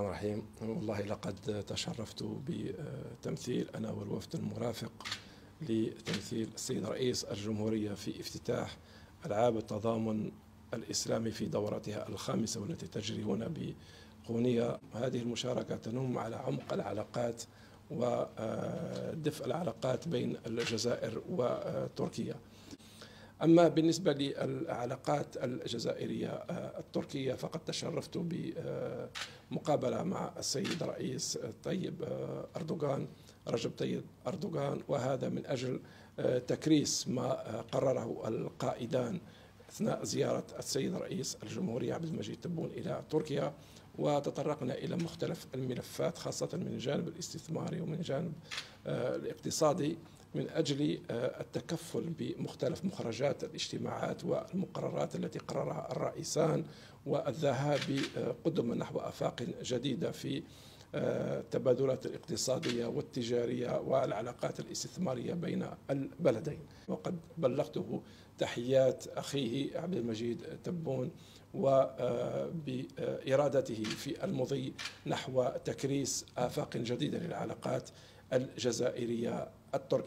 الرحيم. والله لقد تشرفت بتمثيل أنا والوفد المرافق لتمثيل السيد رئيس الجمهورية في افتتاح ألعاب التضامن الإسلامي في دورتها الخامسة والتي تجري هنا بقونية هذه المشاركة تنم على عمق العلاقات ودفء العلاقات بين الجزائر وتركيا. أما بالنسبة للعلاقات الجزائرية آه، التركية فقد تشرفت بمقابلة مع السيد رئيس طيب آه، أردوغان رجب طيب أردوغان وهذا من أجل آه، تكريس ما قرره القائدان أثناء زيارة السيد رئيس الجمهورية عبد المجيد تبون إلى تركيا وتطرقنا إلى مختلف الملفات خاصة من الجانب الاستثماري ومن الجانب الاقتصادي من أجل آه، التكفل بمختلف مخرجات الاجتماعات والمقررات التي قررها الرئيسان والذهاب قدما نحو آفاق جديدة في آه، التبادلات الاقتصادية والتجارية والعلاقات الاستثمارية بين البلدين. وقد بلغته تحيات أخيه عبد المجيد تبون وبإرادته في المضي نحو تكريس آفاق جديدة للعلاقات الجزائرية التركية.